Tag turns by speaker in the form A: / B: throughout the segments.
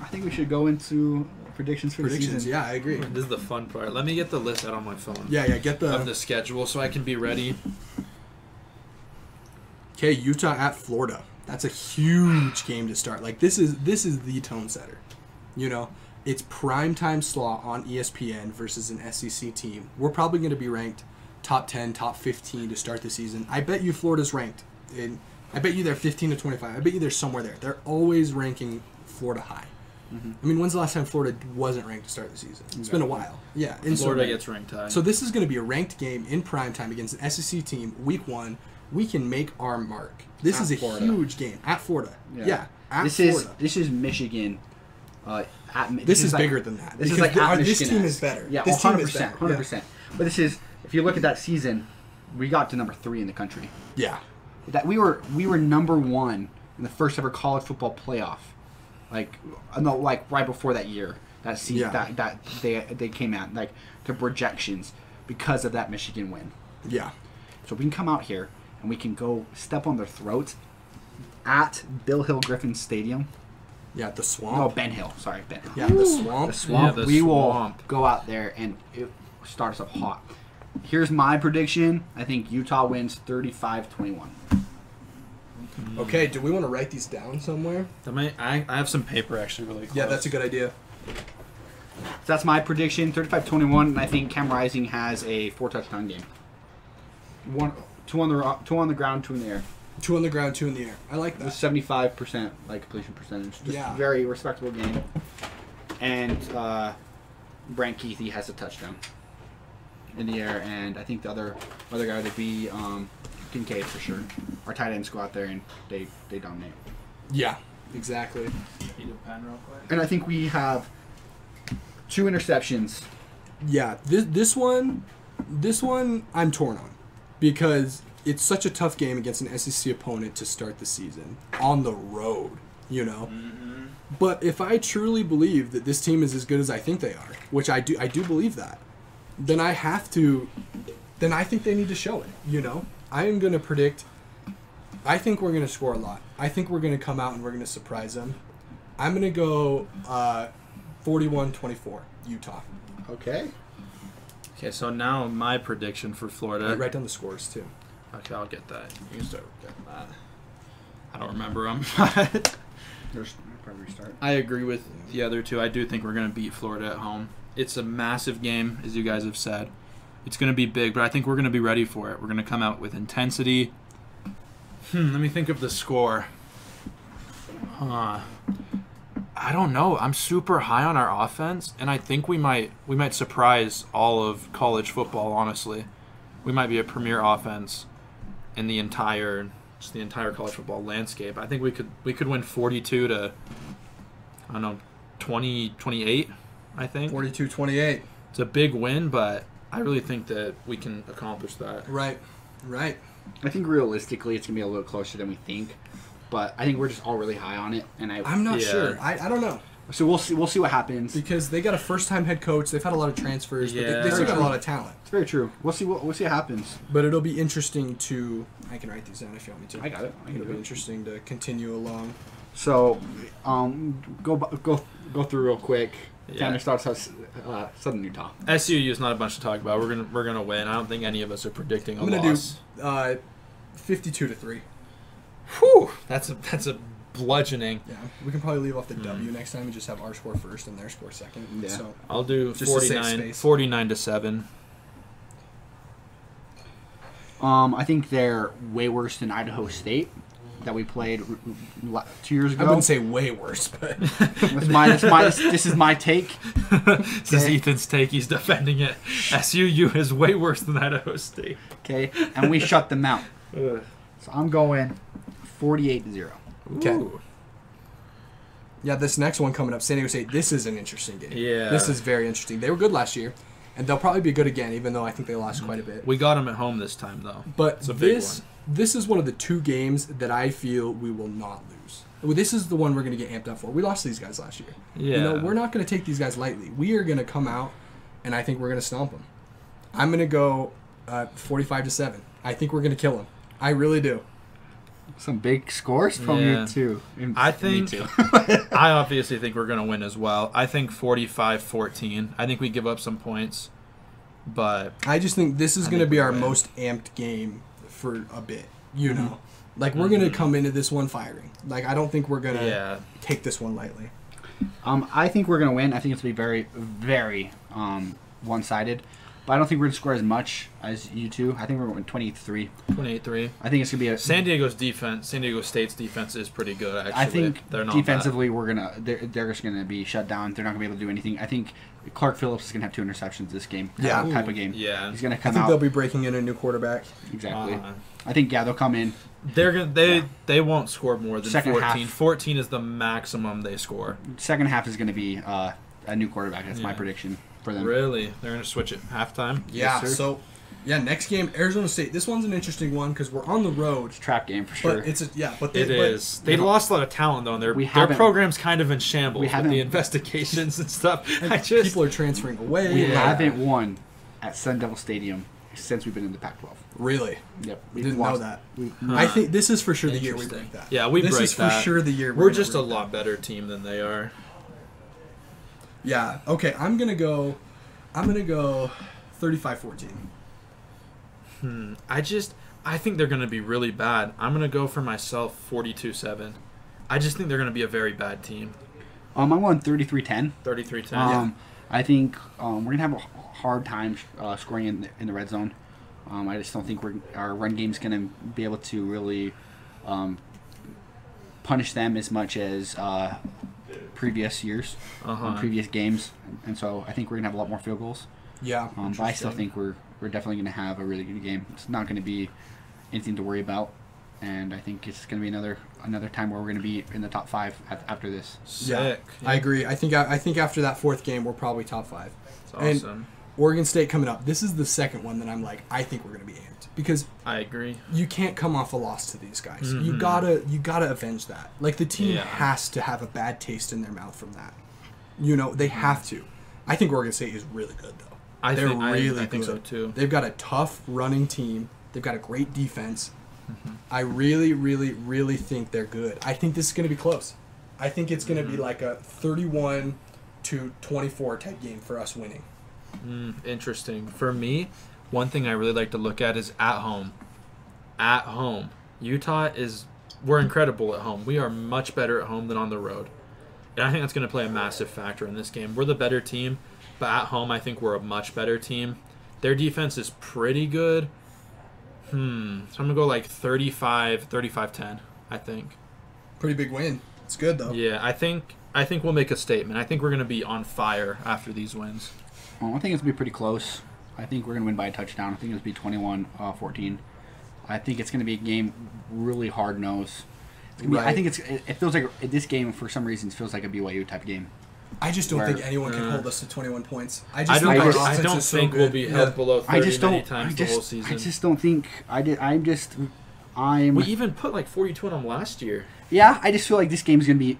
A: I think we should go into predictions for the season.
B: Yeah, I agree.
C: This is the fun part. Let me get the list out on my phone
B: Yeah, yeah. Get the
C: of
B: the
C: the schedule so I can be ready.
B: okay. Utah at Florida. That's a huge game to start. Like this is this is the tone setter. You know, it's prime time slot on ESPN versus an SEC team. We're probably going to be ranked top ten, top fifteen to start the season. I bet you Florida's ranked. In, I bet you they're fifteen to twenty five. I bet you they're somewhere there. They're always ranking Florida high. I mean, when's the last time Florida wasn't ranked to start the season? It's been a while. Yeah,
C: Florida gets ranked high.
B: So this is going to be a ranked game in prime time against an SEC team, week one. We can make our mark. This
A: At
B: is a
A: Florida.
B: huge game at Florida. Yeah, at
A: this
B: Florida.
A: is this is Michigan. Uh, at, Mi-
B: This is
A: like-
B: bigger than that,
A: This is like
B: the- this team
A: is
B: is better.
A: Yeah,
B: This team is
A: 100%,
B: better,
A: 100. percent But this is if you look at that season, we got to number three in the country.
B: yeah,
A: That we were we were number one in the first ever college football playoff, like uh, no, like right before that year. That season
B: Yeah.
A: that that they they came out like the projections because of that Michigan win.
B: yeah,
A: So we can come out here and we can go step on their throats at Bill Hill Griffin Stadium.
B: yeah. The swamp. Oh.
A: Ben Hill. Sorry, Ben Hill.
B: yeah, the swamp.
A: The swamp.
C: the
A: we
C: swamp.
A: will go out there and it starts up hot. Here's my prediction. I think Utah wins 35-21.
B: Okay, do we want to write these down somewhere?
C: That might- I, I have some paper actually really close.
B: Yeah, that's a good idea.
A: So that's my prediction, 35-21, and I think Cam Rising has a four touchdown game. One, two on the two on the ground, two in the air.
B: Two on the ground, two in the air. I like
A: With
B: that.
A: seventy-five percent like completion percentage. Just
B: Yeah.
A: very respectable game. And uh, Brant Kuithe has a touchdown in the air, and I think the other other guy would be um, Kincaid for sure. Our tight ends go out there and they they dominate.
B: Yeah, exactly.
C: Need a pen real quick.
A: And I think we have two interceptions.
B: Yeah, this this one, this one I'm torn on, because it's such a tough game against an SEC opponent to start the season on the road. You know, mm-hmm. but if I truly believe that this team is as good as I think they are, which I do, I do believe that, then I have to, then I think they need to show it. You know, I am gonna predict. I think we're gonna score a lot. I think we're gonna come out and we're gonna surprise them. I'm gonna go uh, 41-24 Utah.
A: Okay.
C: Okay, so now my prediction for Florida.
B: I write down the scores too.
C: Okay, I'll get that. You can start getting that. I don't remember them.
A: There's.
C: I agree with the other two. I do think we're going to beat Florida at home. It's a massive game, as you guys have said. It's going to be big, but I think we're going to be ready for it. We're going to come out with intensity. Hmm, let me think of the score. Huh. I don't know. I'm super high on our offense, and I think we might we might surprise all of college football. Honestly, we might be a premier offense in the entire just the entire college football landscape. I think we could we could win 42 to I don't know 20 28 I think.
B: 42-28.
C: It's a big win, but I really think that we can accomplish that.
B: Right. Right.
A: I think realistically it's gonna be a little closer than we think, but I think we're just all really high on it, and I.
B: I'm not
C: Yeah.
B: sure. I, I don't know.
A: so we'll see. We'll see what happens.
B: Because they got a first time head coach. They've had a lot of transfers, but they,
C: Yeah.
B: they still got a lot of talent.
A: It's very true. We'll see what we'll see what happens.
B: But it'll be interesting to. I can write these down if you want me to.
A: I got it. I can
B: It'll be
A: it.
B: interesting to continue along.
A: So, um, go bu- go go through real quick.
C: Yeah.
A: Tanner starts us uh, Southern Utah.
C: SUU is not a bunch to talk about. We're gonna we're gonna win. I don't think any of us are predicting a
B: I'm gonna
C: loss.
B: do uh, 52 to three.
C: Whew, that's a that's a bludgeoning.
B: Yeah, we can probably leave off the
C: Hmm.
B: W next time and just have our score first and their score second.
A: Yeah.
B: So
C: I'll do
B: Just to
C: 49,
B: space.
C: 49 to seven.
A: Um, I think they're way worse than Idaho State that we played r- r- la- two years ago.
B: I wouldn't say way worse, but
A: That's my, that's my, this is my take.
C: This is Ethan's take. He's defending it. SUU is way worse than Idaho State.
A: Okay, and we shut them out. So I'm going 48 0.
B: Okay. Yeah, this next one coming up, San Diego State. This is an interesting game.
C: Yeah.
B: this is very interesting. They were good last year, and they'll probably be good again, even though I think they lost quite a bit.
C: We got them at home this time, though.
B: But
C: It's a big
B: this this is one of the two games that I feel we will not lose. This is the one we're going to get amped up for. We lost to these guys last year.
C: Yeah.
B: You know, we're not going to take these guys lightly. We are going to come out, and I think we're going to stomp them. I'm going to go uh, 45 to seven. I think we're going to kill them. I really do.
A: Some big scores from
C: Yeah.
A: you too. And
C: I
A: me
C: think-
A: too.
C: I obviously think we're going to win as well. I think 45-14. I think we give up some points, but
B: I just think this is going to be our
C: good.
B: most amped game for a bit. You
C: Mm-hmm.
B: know, like we're going to
C: Mhm.
B: come into this one firing. Like I don't think we're going to
C: yeah,
B: take this one lightly.
A: Um, I think we're gonna win. I think it's gonna be very, very um, one-sided. But I don't think we're gonna score as much as you two. I think we're going 23.
C: 28-3.
A: I think it's gonna be a.
C: San Diego's defense, San Diego State's defense is pretty good actually.
A: I think
C: they're not
A: defensively we're gonna they're, they're just gonna be shut down. They're not gonna be able to do anything. I think Clark Phillips is gonna have two interceptions this game.
B: Yeah.
A: type of game.
C: Yeah.
A: He's gonna come
B: I
A: come
B: think they'll be breaking in a new quarterback.
A: exactly.
C: Uh,
A: I think yeah they'll come in.
C: they're gonna they
A: Yeah.
C: they won't score more than
A: Second
C: 14.
A: half.
C: 14 is the maximum they score.
A: Second half is gonna be uh, a new quarterback. That's my prediction for them.
C: Really? They're gonna switch it halftime?
B: Yeah.
A: Yes,
B: so, yeah, next game Arizona State. This one's an interesting one because we're on the road.
A: It's a trap game for sure.
B: But
A: sure.
B: it's a yeah, but they,
C: It
B: but-
C: is. They lost a lot of talent though, and their
A: We
C: their program's kind of in shambles
A: we
C: with
A: haven't-
C: the investigations and stuff. I just
B: people are transferring away.
A: we
C: Yeah.
A: haven't won at Sun Devil Stadium since we've been in the Pac-12.
B: really.
A: Yep,
B: We didn't know that.
A: We,
C: Huh.
B: I think this is for sure the year we
C: Interesting.
B: break that.
C: Yeah, we
B: this
C: break
B: is for
C: that.
B: sure the year
C: we're
B: gonna
C: just a
B: break that.
C: lot better team than they are.
B: Yeah. Okay. I'm gonna go. I'm gonna go 35-14.
C: Hmm. I just I think they're gonna be really bad. I'm gonna go for myself 42-7. I just think they're gonna be a very bad team.
A: um, I'm going 33-10.
C: 33-10.
A: Um, I think um, we're gonna have a hard time uh, scoring in the, in the red zone. Um, I just don't think we're, our run game's gonna be able to really um, punish them as much as uh, previous years,
C: Uh-huh.
A: um, previous games, and so I think we're gonna have a lot more field goals.
B: Yeah.
A: Um, but I still think we're we're definitely gonna have a really good game. It's not gonna be anything to worry about, and I think it's gonna be another another time where we're gonna be in the top five at, after this.
B: Yeah,
C: Sick.
B: I agree. I think I, I think after that fourth game, we're probably top five.
C: It's
B: And-
C: awesome.
B: Oregon State coming up. This is the second one that I'm like, I think we're gonna be amped because
C: I agree.
B: you can't come off a loss to these guys. You
C: Mhm.
B: gotta you gotta avenge that. Like the team
C: Yeah.
B: has to have a bad taste in their mouth from that. You know they mm-hmm. have to. I think Oregon State is really good though.
C: I
B: They're
C: think I-
B: really
C: I, think so too.
B: They've got a tough running team. They've got a great defense. Mm-hmm. I really, really, really think they're good. I think this is going to be close. I think it's going to be mm-hmm. like a 31 to 24 type game for us winning.
C: Mm, interesting. For me, one thing I really like to look at is at home. At home, Utah is we're incredible at home. We are much better at home than on the road, and I think that's going to play a massive factor in this game. We're the better team, but at home, I think we're a much better team. Their defense is pretty good. Hmm. So I'm gonna go like 35, 35-10, I think.
B: Pretty big win. It's good though.
C: Yeah, I think I think we'll make a statement. I think we're gonna be on fire after these wins.
A: Well, I think it's gonna be pretty close. I think we're gonna win by a touchdown. I think it's gonna be 21 uh, 14. I think it's gonna be a game really hard nosed. I think it's it, it feels like this game for some reason feels like a BYU type game.
B: I just don't
A: Where-
B: think anyone can
C: Uh,
B: hold us to 21 points. I just
C: I don't.
B: think
A: I just-
C: I don't
B: so
C: think we'll
B: good.
C: be
B: Yeah.
C: held below 30
A: I just don't.
C: times
A: I
C: the whole
A: just,
C: season.
A: I just don't think. I did. I'm just. I'm.
C: we even put like 42 on them last year.
A: Yeah, I just feel like this game's gonna be.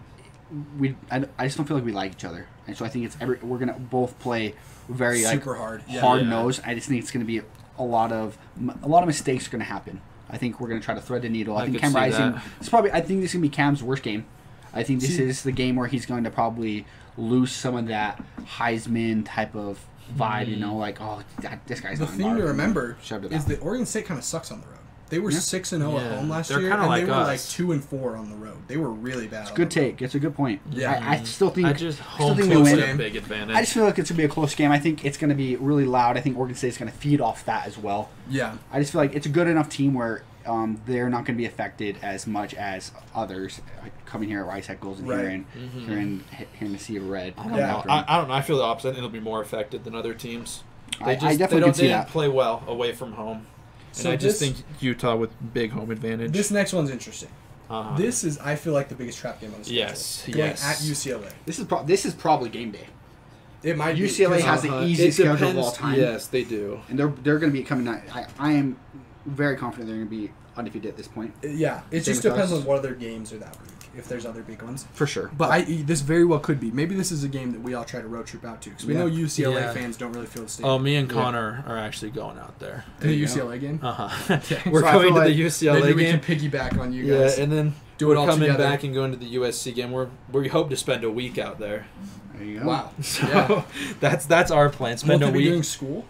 A: We. I, I just don't feel like we like each other, and so I think it's every. We're gonna both play very like
B: Super hard. Yeah.
A: hard
C: Yeah.
A: nose. I just think it's going to be a lot of a lot of mistakes are going to happen. I think we're going to try to thread the needle. I,
C: I
A: think Cam Rising. It's probably. I think this is going to be Cam's worst game. I think this
B: See-
A: is the game where he's going to probably lose some of that Heisman type of vibe. You mm. know, like oh, that, this guy's
B: The thing to remember is that Oregon State kind of sucks on the road. They were
A: Yeah.
B: six and zero
C: Yeah.
B: at home last
C: They're
B: year, and
C: like
B: they were like two and four on the road. They were really bad. on
A: Good take. It's a good point.
B: Yeah.
A: I, I still think.
C: I just
A: still
C: home
A: think we win.
C: a big advantage.
A: I just feel like it's going to be a close game. I think it's going to be really loud. I think Oregon State's going to feed off that as well.
B: Yeah.
A: I just feel like it's a good enough team where um, they're not going to be affected as much as others coming here at Rice Eccles and
B: Right.
A: hearing, hearing, hearing the sea of red.
C: I don't
B: Yeah.
C: know. I, I don't know. I feel the opposite. It'll be more affected than other teams. They
A: I- I
C: just they
A: definitely
C: don't
A: can see
C: they didn't
A: that.
C: play well away from home.
B: So
C: and I just think Utah with big home advantage.
B: This next one's interesting.
C: uh-huh.
B: This is, I feel like, the biggest trap game on the schedule.
C: Yes,
B: Going
C: yes.
B: at UCLA.
A: This is pro- this is probably game day,
B: It might
A: UCLA
B: be, 'cause-
A: has the
C: Uh-huh.
A: easiest
C: It
A: schedule of all time.
C: Yes, they do.
A: and they're they're going to be coming. Out, I I am very confident they're going to be undefeated at this point.
B: Yeah, it
A: Same
B: just depends
A: us.
B: on what other games are that week. If there's other big ones.
A: for sure.
B: But I, this very well could be. Maybe this is a game that we all try to road trip out to because we
A: Yeah.
B: know UCLA
C: Yeah.
B: fans don't really feel the same.
C: Oh, me and
A: Yeah.
C: Connor are actually going out there.
B: the
A: there go.
B: UCLA game.
C: Uh huh.
B: Okay.
C: We're
A: So
C: going to
A: like
C: the UCLA
B: Maybe we
C: game.
B: can piggyback on you guys.
C: Yeah,
B: guys.
C: and then
B: Do
C: we're
B: it all
C: coming
B: together.
C: back and going to the USC game. We're we hope to spend a week out there.
A: There you go.
B: wow.
C: So
B: Yeah.
C: that's that's our plan.
B: Won't
C: Spend
B: they
C: a
B: be
C: week.
B: doing school?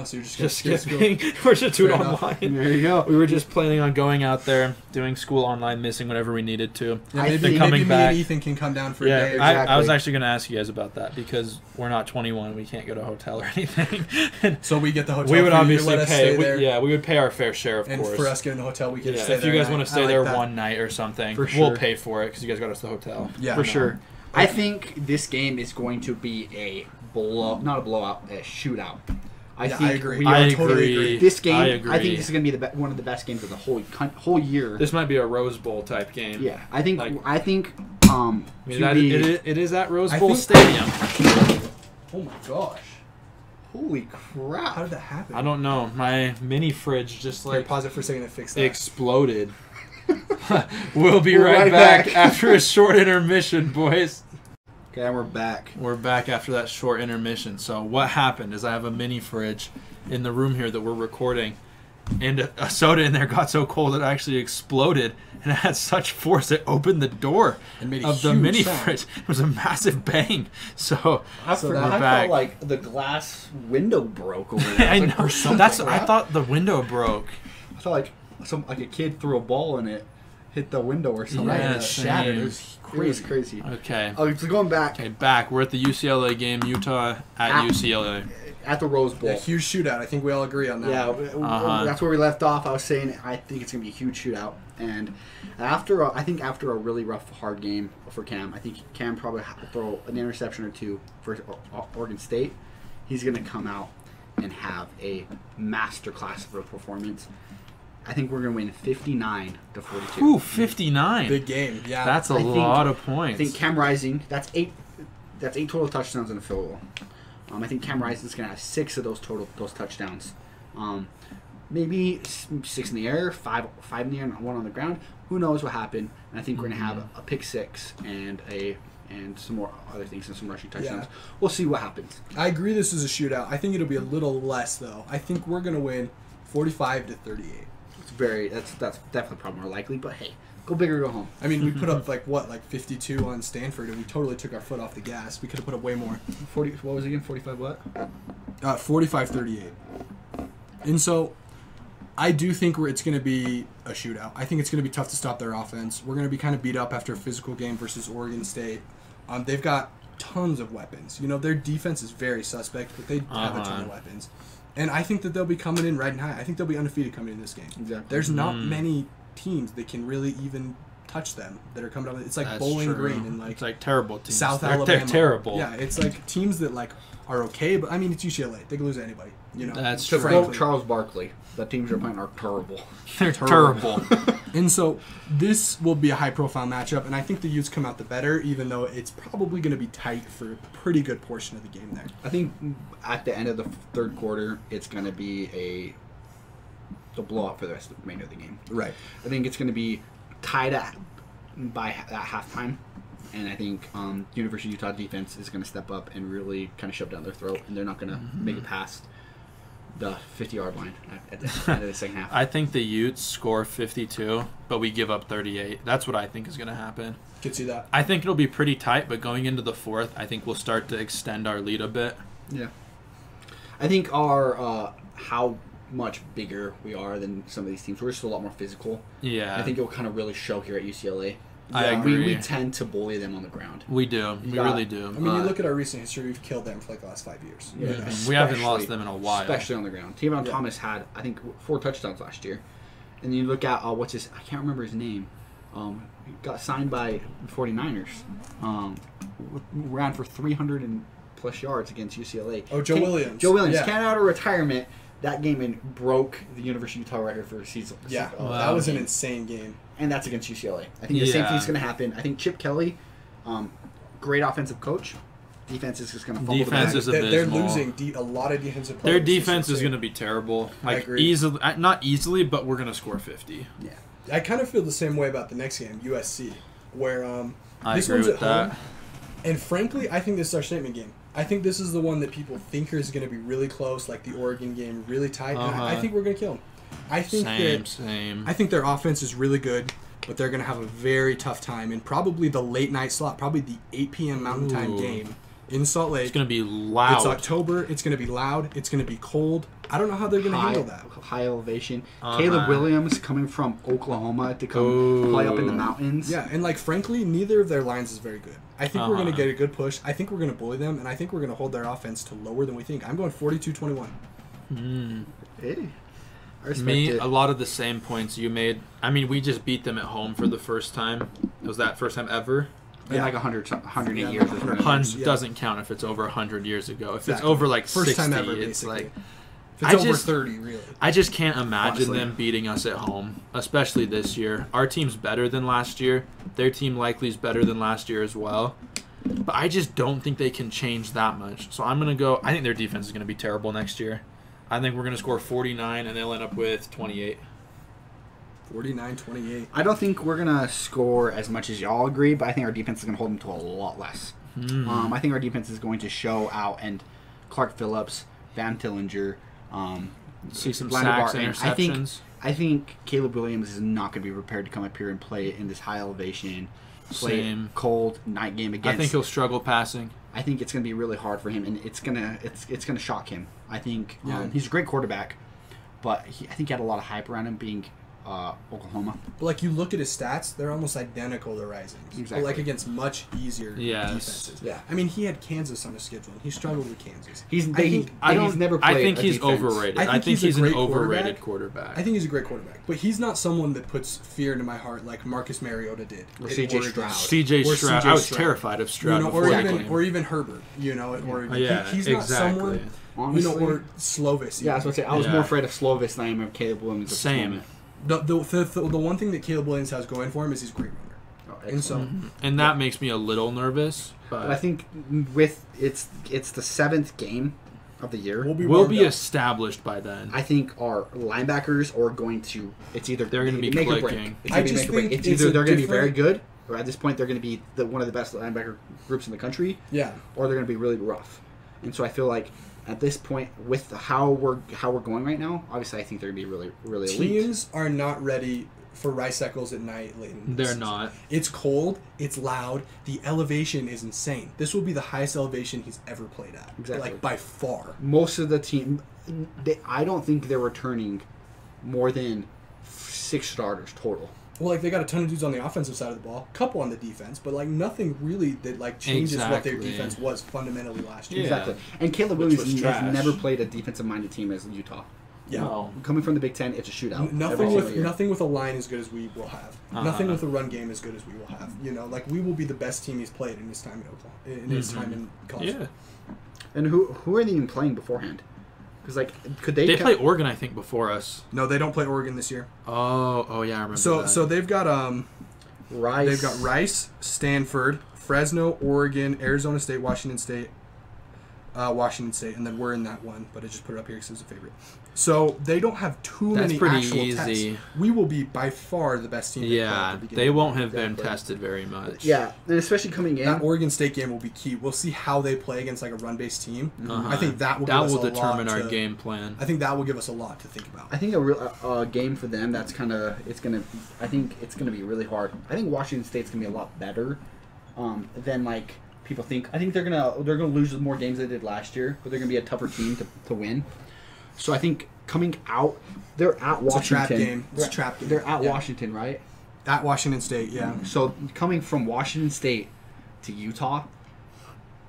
B: Oh, so you're just gonna
C: just skipping. We're just doing
B: Fair enough.
C: online.
A: There you go.
C: We were just planning on going out there, doing school online, missing whatever we needed to.
B: Yeah,
A: I
B: maybe,
A: think-
B: maybe
C: coming
B: me
C: back-
B: and Ethan can come down for
C: yeah,
B: a day. or
C: I, I was actually going to ask you guys about that because we're not 21. We can't go to a hotel or anything.
B: So we get the hotel.
C: we would
B: for you,
C: obviously
B: let us
C: pay.
B: stay
C: We,
B: there,
C: yeah, we would pay our fair share, of
B: and
C: course.
B: for us getting the hotel, we can
C: yeah,
B: stay
C: if
B: there.
C: you guys want to stay
B: like
C: there
B: that.
C: one night or something,
A: For
C: we'll pay for it because you guys got us the hotel.
B: Yeah,
A: for
B: no.
A: sure. I think this game is going to be a blow, not a blowout, a shootout. I
B: Yeah, I agree.
A: we
B: I
A: are
B: totally agree.
A: This game,
C: I
A: I, think this is going to be the be- one of the best games of the whole whole year.
C: This might be a Rose Bowl type game.
A: yeah, I think
C: Like-
A: I think um
C: I mean, that,
A: be-
C: it, is, it is at Rose Bowl
B: think-
C: Stadium.
B: Oh my gosh!
A: holy crap.
B: How did that happen?
C: I don't know. My mini fridge just
B: Here,
C: like
B: pause it for a second and fix that.
C: exploded. we'll be
A: We're
C: right,
A: right
C: back,
A: back.
C: after a short intermission, boys.
A: Okay, and we're back.
C: We're back after that short intermission. So what happened is I have a mini fridge in the room here that we're recording, and a, soda in there got so cold it actually exploded, and it had such force it opened the door of the mini
B: sound.
C: fridge. It was a massive bang. So
A: I,
B: So that-
A: I
C: back.
A: felt like the glass window broke over there.
C: I
A: like,
C: know that's I thought the window broke.
A: I felt like some like a kid threw a ball in it hit the window or something.
C: Yeah,
B: and it shattered.
C: same.
B: It was
A: It was
B: crazy.
A: crazy.
C: Okay.
A: Oh, so going back
C: Okay, back. We're at the UCLA game, Utah at
A: At-
C: UCLA.
A: at the Rose Bowl.
B: A huge shootout. I think we all agree on that.
A: Yeah,
B: one.
A: w- w-
C: Uh-huh.
A: that's where we left off. I was saying I think it's gonna be a huge shootout, and after a, I think after a really rough, hard game for Cam, I think Cam probably ha- throw an interception or two for O- O- Oregon State. He's gonna come out and have a masterclass of a performance. I think we're gonna win fifty nine to forty two.
C: Ooh, 59.
B: Big game. Yeah.
C: That's a
A: I think-
C: lot of points.
A: I think Cam Rising. That's eight. That's eight total touchdowns in the field goal. Um, I think Cam Rising's gonna have six of those total those touchdowns. Um, maybe six in the air, five five in the air, and one on the ground. Who knows what happened? And I think we're gonna have a, pick six and a and some more other things and some rushing touchdowns.
B: Yeah.
A: We'll see what happens.
B: I agree. This is a shootout. I think it'll be a little less though. I think we're gonna win, forty-five to thirty-eight.
A: It's very that's that's definitely probably more likely. But hey, go big or go home.
B: I mean, we put up like what, like fifty-two on Stanford, and we totally took our foot off the gas. We could have put up way more.
A: Forty. What was it again? Forty five. What?
B: Uh, 45-38. And so, I do think we're, it's going to be a shootout. I think it's going to be tough to stop their offense. We're going to be kind of beat up after a physical game versus Oregon State. Um, they've got tons of weapons. You know, their defense is very suspect, but they have a ton
C: Uh-huh.
B: of weapons. And I think that they'll be coming in riding high. I think they'll be undefeated coming in this game.
A: Exactly.
B: There's not
C: Mm.
B: many teams that can really even touch them that are coming up. It's like
C: That's
B: Bowling
C: true.
B: Green and like
C: it's like terrible teams.
B: South
C: they're,
B: Alabama.
C: They're terrible.
B: Yeah, it's like teams that like are okay, but I mean it's UCLA. They can lose to anybody. You know.
C: That's true.
A: quote Charles Barkley, the teams you're playing are terrible.
C: They're
B: Terrible.
C: terrible.
B: And so this will be a high profile matchup, and I think the Utes come out the better, even though it's probably going to be tight for a pretty good portion of the game there.
A: I think at the end of the third quarter, it's going to be a a blowout for the rest of the remainder of the game.
B: Right.
A: I think it's going to be tied at by ha- at halftime, and I think um, University of Utah defense is going to step up and really kind of shove down their throat, and they're not going to make it past the 50 yard line at, at the end of the second half.
C: I think the Utes score 52, but we give up 38. That's what I think is going to happen.
B: Could see that.
C: I think it'll be pretty tight, but going into the fourth, I think we'll start to extend our lead a bit.
A: yeah, I think our uh, how much bigger we are than some of these teams. We're just a lot more physical.
C: Yeah,
A: I think it will kind of really show here at UCLA.
C: I
A: Yeah, We, we tend to bully them on the ground.
C: we do. We
A: Yeah.
C: really do.
B: I mean, you look at our recent history; we've killed them for like the last five years.
A: Yeah.
B: You
C: we haven't lost them in a while.
A: Especially on the ground. Tavion
B: Yeah.
A: Thomas had, I think, four touchdowns last year. And you look at, uh, what's his, I can't remember his name. Um, he got signed by the 49ers. Um, ran for 300 and plus yards against UCLA.
B: Oh, Joe
A: Came-
B: Williams.
A: Joe Williams
B: Yeah.
A: came out of retirement that game and broke the University of Utah record for a season.
B: Yeah,
A: uh,
B: that was an insane game.
A: And that's against UCLA. I think the same
C: Yeah.
A: thing's going to happen. I think Chip Kelly, um, great offensive coach. Defense is just going to fumble
C: Defense
A: the
C: is
A: bag.
C: a-
B: They're, they're losing de- a lot of defensive. Players.
C: Their
B: defense
C: is going to be terrible.
B: I
C: Like
B: agree.
C: easily, uh, not easily, but we're going to score 50.
A: Yeah.
B: I kind of feel the same way about the next game, USC, where um,
C: I
B: this
C: agree
B: one's
C: with
B: at home,
C: that.
B: and frankly, I think this is our statement game. I think this is the one that people think is going to be really close, like the Oregon game, really tight. And I, I
C: Uh-huh.
B: think we're going to kill them. I think
C: Same,
B: that
C: same.
B: I think their offense is really good, but they're going to have a very tough time in probably the late night slot, probably the 8 p.m. Mountain Time game in Salt Lake.
C: It's gonna be loud.
B: It's October. It's going to be loud. It's going to be cold. I don't know how they're going to handle that.
A: high elevation.
C: Uh-huh.
A: Caleb Williams coming from Oklahoma to come play up in the mountains.
B: Yeah, and like frankly, neither of their lines is very good. I think we're going
C: Uh-huh.
B: to get a good push. I think we're going to bully them, and I think we're going to hold their offense to lower than we think. I'm going 42-21.
C: Mm.
A: Hey, I respect
C: Me,
A: it.
C: a lot of the same points you made. I mean, we just beat them at home for the first time. Was that first time ever?
A: in
B: Yeah.
A: like 100, 108
B: Yeah,
A: years.
B: like
A: or
B: 100
A: something.
B: Yeah.
C: doesn't count if it's over 100 years ago. If it's over like
B: First
C: 60,
B: time ever,
C: it's
B: basically.
C: like
B: If it's
C: I
B: over
C: just-
B: 30, really.
C: I just can't imagine
A: Honestly.
C: them beating us at home, especially this year. Our team's better than last year. Their team likely is better than last year as well. But I just don't think they can change that much. So I'm going to go I think their defense is going to be terrible next year. I think we're going to score 49 and they'll end up with 28.
B: 49-28.
A: I don't think we're gonna score as much as y'all agree, but I think our defense is gonna hold them to a lot less.
C: Hmm.
A: Um, I think our defense is going to show out, and Clark Phillips, Van Fillinger, um,
C: See some
A: Blinded
C: sacks,
A: Bar- and I think
C: interceptions.
A: I think Caleb Williams is not going to be prepared to come up here and play in this high elevation, play
C: Same.
A: cold night game
C: I think he'll struggle passing.
A: I think it's going to be really hard for him, and it's gonna it's it's gonna shock him. I think
B: Yeah.
A: um, he's a great quarterback, but he, I think he had a lot of hype around him being uh, Oklahoma.
B: But like you look at his stats, they're almost identical to Rising. But
A: Exactly.
B: like against much easier
C: Yes.
B: defenses.
A: Yeah.
B: I mean, he had Kansas on his schedule, and he struggled with Kansas.
A: He's
B: I
A: they,
B: think-
C: I don't.
A: he's never
C: I think
A: a
C: he's
A: defense.
C: overrated.
B: I
C: I
B: think
C: think,
B: he's a
C: he's, an
B: great
C: overrated
B: quarterback.
C: quarterback.
B: I think he's a great quarterback, but he's not someone that puts fear into my heart like Marcus Mariota did.
A: Or
B: at
A: C.J.
B: Oregon.
A: Stroud.
C: C.J.
B: Or
C: Stroud. I was
B: Stroud.
C: terrified of
B: You
C: Stroud
B: know,
C: before
B: or
C: that
B: even
C: game.
B: or even Herbert. You know, at Oregon.
C: Oh,
B: He-
C: yeah,
B: he's not
C: exactly.
B: someone.
A: Honestly,
B: You know, or Slovis.
A: yeah, I was going to say I was
C: Yeah.
A: more afraid of Slovis than I am of Caleb Williams. at this
C: Same.
A: Moment.
B: The, the, the, the, the one thing that Caleb Williams has going for him is he's a great runner.
A: Oh,
B: And so,
A: excellent.
C: and that makes me a little nervous. But,
A: But I think with it's it's the seventh game of the year.
B: we'll be
C: we'll be established by then.
A: I think our linebackers are going to. It's either
C: They're gonna be
A: make or break. It's
B: I just
A: make or break.
B: think
A: It's
B: it's
A: either they're going to be very good, or at this point they're going to be the, one of the best linebacker groups in the country,
B: Yeah.
A: or they're going to be really rough. And so I feel like at this point, with how we're how we're going right now, obviously I think they're going to be really really elite.
B: Teams are not ready for rice eccles at night late. in the
C: They're
B: season.
C: not.
B: It's cold. It's loud. The elevation is insane. This will be the highest elevation he's ever played at.
A: Exactly.
B: Like by far.
A: Most of the team, they, I don't think they're returning more than six starters total.
B: Well, like they got a ton of dudes on the offensive side of the ball, a couple on the defense, but like nothing really that like changes what their defense was fundamentally last year.
C: Yeah.
A: Exactly. And Caleb
C: Which
A: Williams has never played a defensive minded team as Utah.
B: Yeah.
C: No.
A: Coming from the Big Ten, it's a shootout.
B: N- Nothing with
A: year.
B: nothing with a line as good as we will have.
C: Uh-huh.
B: Nothing with a run game as good as we will have. You know, like we will be the best team he's played in his time in Oklahoma, in his
C: Mhm.
B: time in college.
C: Yeah.
A: And who who are they even playing beforehand? Because like, could they?
C: They
A: ca-
C: play Oregon, I think, before us.
B: No, they don't play Oregon this year.
C: Oh, oh yeah, I remember.
B: So
C: that.
B: so they've got um
A: Rice.
B: they've got Rice, Stanford, Fresno, Oregon, Arizona State, Washington State, uh, Washington State, and then we're in that one, but I just put it up here because it's a favorite. So they don't have too
C: That's
B: many
C: pretty
B: actual
C: easy.
B: tests. We will be by far the best team. they at
C: yeah,
B: the beginning
C: they won't have been
A: Exactly.
C: tested very much.
A: Yeah, and especially coming in.
B: That Oregon State game will be key. We'll see how they play against like a run-based team.
C: Uh-huh.
B: I think that will
C: that
B: give us
C: will
B: a
C: determine
B: lot
C: our
B: to-
C: game plan.
B: I think that will give us a lot to think about.
A: I think a real uh, game for them. That's kind of it's gonna. I think it's gonna be really hard. I think Washington State's gonna be a lot better um, than like people think. I think they're gonna they're gonna lose more games than they did last year, but they're gonna be a tougher team to, to win. So I think coming out, they're at
B: It's a
A: Washington.
B: trap game. It's a trap game.
A: They're at
B: Yeah.
A: Washington, right?
B: At Washington State, yeah.
A: So coming from Washington State to Utah,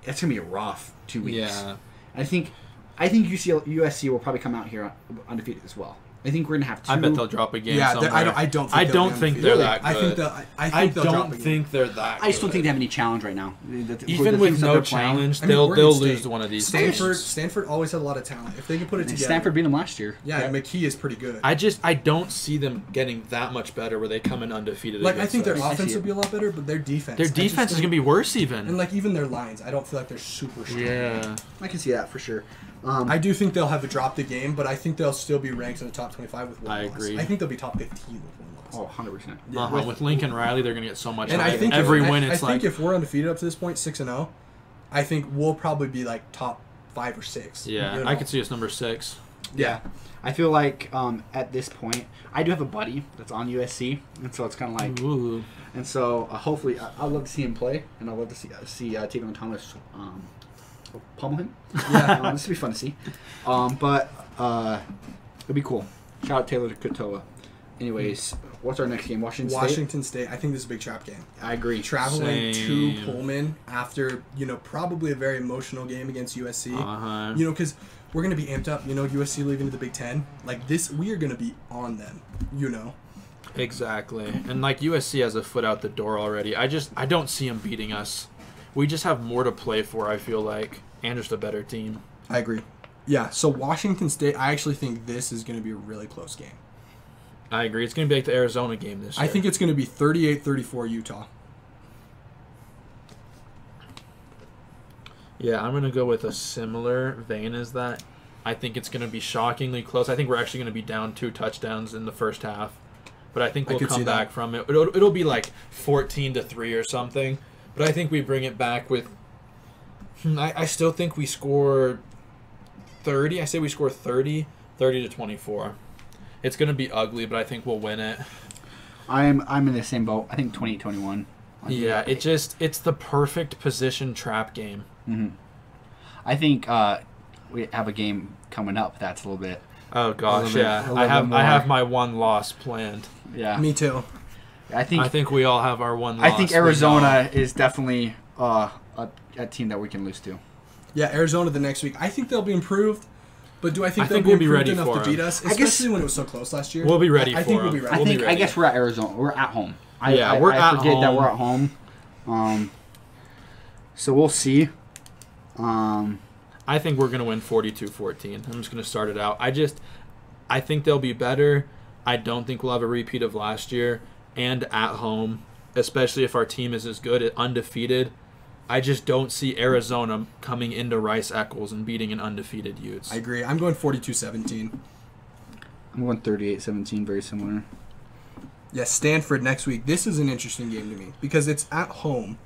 A: that's gonna be a rough two weeks.
C: Yeah.
A: I think, I think UCL, USC will probably come out here undefeated as well. I think we're gonna have two.
C: I bet they'll drop a game.
B: Yeah,
C: somewhere.
B: I don't. I don't. Think
C: I
B: they'll
C: don't
B: be
C: think
B: undefeated.
C: they're
A: Really?
C: that
B: I
C: good.
B: think the. I, I
C: I
B: think they'll drop
C: don't
B: a
C: think they're that.
A: I just don't think they have any challenge right now. The- the-
C: Even
A: the
C: with
A: things that
C: no
A: they're playing-
C: challenge,
B: I mean,
C: they'll they'll
B: State,
C: lose one of these
B: Stanford.
C: teams.
B: Stanford always had a lot of talent. If they can put it together.
A: Stanford beat them last year.
B: Yeah, McKee is pretty good.
C: I just I don't see them getting that much better where they come in undefeated.
B: like I think their
C: us.
A: I
B: offense
A: it.
B: will be a lot better, but their defense.
C: their defense is gonna be worse even.
B: And like even their lines, I don't feel like they're super strong.
C: yeah.
A: I can see that for sure. Um,
B: I do think they'll have to drop the game, but I think they'll still be ranked in the top 25 with one
C: I
B: loss.
C: agree.
B: I think they'll be top 15 with one loss.
A: Oh, 100 percent.
C: Uh-huh.
B: with-
C: With, Lincoln Riley, they're gonna get so much.
B: And I think
C: every
B: if,
C: win,
B: I,
C: it's
B: I
C: like
B: think if we're undefeated up to this point, six and zero, I think we'll probably be like top five or six.
C: yeah,
B: you know?
C: I could see us number six.
A: Yeah. I feel like um, at this point, I do have a buddy that's on USC, and so it's kind of like,
C: Ooh.
A: and so uh, hopefully, I- I'd love to see him play, and I'd love to see uh, see uh, Tavion Thomas um, pummel him.
B: Yeah.
A: um, this would be fun to see. Um, but uh, it'd be cool. Shout out Taylor Katoa. Anyways, what's our next game? Washington State.
B: Washington State. I think this is a big trap game.
A: I agree.
B: Traveling
C: Same.
B: to Pullman after you know probably a very emotional game against USC.
C: Uh-huh.
B: You know, because we're gonna be amped up. You know, USC leaving to the Big Ten. Like this, we are gonna be on them. You know.
C: Exactly. And like USC has a foot out the door already. I just I don't see them beating us. We just have more to play for, I feel like, and just a better team.
B: I agree. Yeah. So Washington State. I actually think this is gonna be a really close game.
C: I agree. It's going to be like the Arizona game this year.
B: I think it's gonna be 38-34 Utah.
C: Yeah, I'm going to go with a similar vein as that. I think it's going to be shockingly close. I think we're actually going to be down two touchdowns in the first half. But I think we'll
B: see
C: come back from it. It'll, it'll be like 14 to 3 or something. But I think we bring it back with Hmm, I, I still think we score 30. I say we score 30, 30 to 24. It's going to be ugly, but I think we'll win it.
A: I'm I'm in the same boat. I think 28-21.
C: Yeah, it just it's the perfect position trap game.
A: hmm I think uh, we have a game coming up that's a little bit.
C: Oh gosh, yeah.
A: a little
C: I have
A: bit
C: I have my one loss planned.
A: Yeah,
B: Me too.
A: I think
C: I think we all have our one
A: I think Arizona is definitely uh, a, a team that we can lose to.
B: Yeah, Arizona the next week. I think they'll be improved. But do I think
C: I
B: they'll
C: think
B: be
C: we'll be
B: improved
C: ready
B: enough
C: for
B: to beat us?
A: I guess-
B: Especially when it was so close last year.
C: We'll be ready
B: I, I
C: for
B: think we'll be ready.
A: I
C: We'll be
A: think I guess we're at Arizona. We're at home. I,
C: Yeah,
A: I,
C: we're
A: I
C: at
A: forget that
C: home.
A: we're at home. Um, so we'll see. Um,
C: I think we're gonna win 42-14. I'm just gonna start it out. I just I think they'll be better. I don't think we'll have a repeat of last year and at home, especially if our team is as good at undefeated. I just don't see Arizona coming into Rice Eccles and beating an undefeated Utes.
B: I agree. I'm going 42-17.
A: I'm going 38-17, very similar.
B: Yeah, Stanford next week. This is an interesting game to me because it's at home,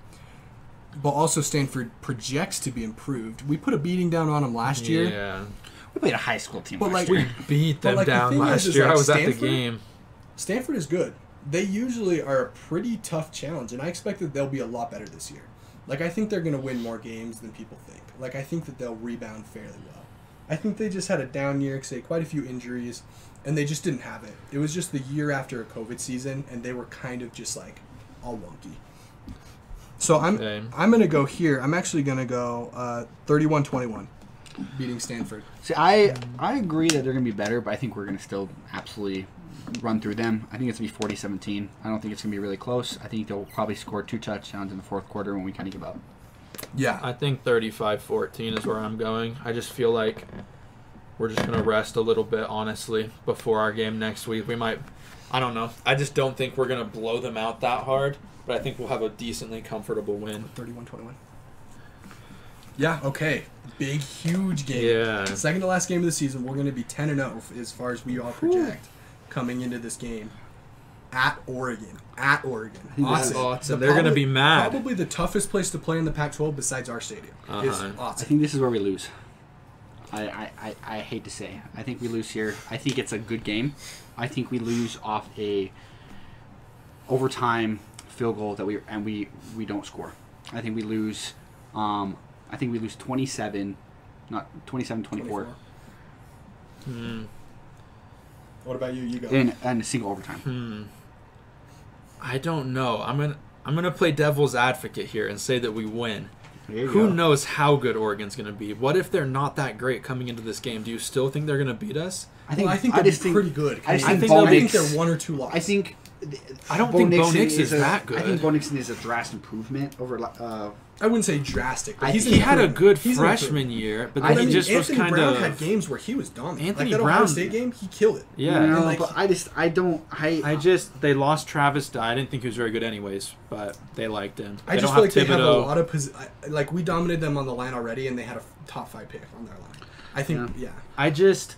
B: but also Stanford projects to be improved. We put a beating down on them last year.
C: Yeah.
A: We played a high school team
B: But,
A: last
B: like,
A: year.
C: We
B: beat
C: them
B: like,
C: down
B: thing is,
C: last
B: is,
C: year.
B: like,
C: I was at the game.
B: Stanford is good. They usually are a pretty tough challenge, and I expect that they'll be a lot better this year. Like I think they're going to win more games than people think. Like I think that they'll rebound fairly well. I think they just had a down year, say quite a few injuries, and they just didn't have it. It was just the year after a COVID season, and they were kind of just like all wonky. So I'm
C: Same.
B: I'm gonna go here. I'm actually gonna go uh, 31-21, beating Stanford.
A: See, I I agree that they're going to be better, but I think we're going to still absolutely run through them. I think it's going to be 40-17. I don't think it's going to be really close. I think they'll probably score two touchdowns in the fourth quarter when we kind of give up.
B: Yeah,
C: I think 35-14 is where I'm going. I just feel like we're just going to rest a little bit, honestly, before our game next week. We might, I don't know. I just don't think we're going to blow them out that hard, but I think we'll have a decently comfortable win.
B: 31-21. Yeah. Okay. Big, huge game.
C: Yeah.
B: Second to last game of the season. We're going to be 10 and 0 as far as we all project coming into this game. At Oregon. At Oregon.
A: think that's
B: Autzen.
C: Autzen.
B: The
C: They're gonna
B: probably-
C: be mad.
B: Probably the toughest place to play in the Pac-12 besides our stadium
C: Uh-huh.
A: I think this is where we lose. I, I, I, I hate to say. I think we lose here. I think it's a good game. I think we lose off a overtime field goal that we and we we don't score. I think we lose um, I think we lose 27 not 27 24
C: Hmm.
B: What about you? You go.
A: in, in a single overtime.
C: Hmm. I don't know. I'm gonna I'm gonna play devil's advocate here and say that we win. Who
A: go.
C: knows how good Oregon's gonna be? What if they're not that great coming into this game? Do you still think they're gonna beat us?
A: I think
B: well, I think they're
A: just think
B: pretty good.
A: I just
C: I
A: think,
C: think they'll
B: I think they're one or two losses.
A: I think
C: I don't think Bo
A: Nixon
C: Nix is
A: a-
C: that good.
A: I think Bo Nixon is a drastic improvement over uh,
B: I wouldn't say drastic, but he's
C: he had a good
B: He's
C: freshman year, but
A: I
C: then
B: I
C: he
B: mean,
C: just was
B: Anthony
C: kind
B: Brown
C: of
B: had games where he was dominant.
C: Anthony
B: like that Ohio State game, he killed it.
C: yeah.
A: you know,
B: like-
A: but I just I don't I
C: I just they lost Travis. Dye. I didn't think he was very good anyways, but they liked him.
B: I just
C: don't
B: feel like they have a
C: Thibodeaux.
B: lot of posi- I- like we dominated them on the line already, and they had a top five pick on their line. I think, yeah.
C: I just,